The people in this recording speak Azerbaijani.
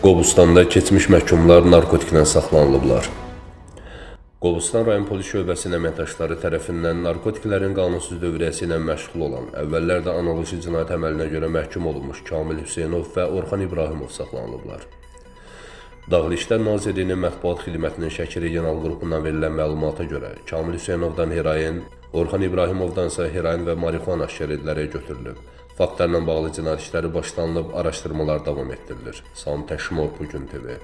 Qobustanda keçmiş məhkumlar narkotiklə saxlanılıblar. Qobustan rayon polis şöbəsinin əməkdaşları tərəfindən narkotiklərin qanunsuz dövriyyəsi ilə məşğul olan, əvvəllər də analoji cinayət əməlinə görə məhkum olunmuş Kamil Hüseynov və Orxan İbrahimov saxlanılıblar. Daxili İşlər Nazirliyinin mətbuat xidmətinin Şəki regional qrupundan verilən məlumata görə Kamil Hüseynovdan heroin, Orxan İbrahimovdan isə heroin və marixuana edilərək götürülüb. Faktlarla bağlı cinayət işləri başlanılıb, araşdırmalar davam etdirilir. Sami Təşimov, Bugün TV.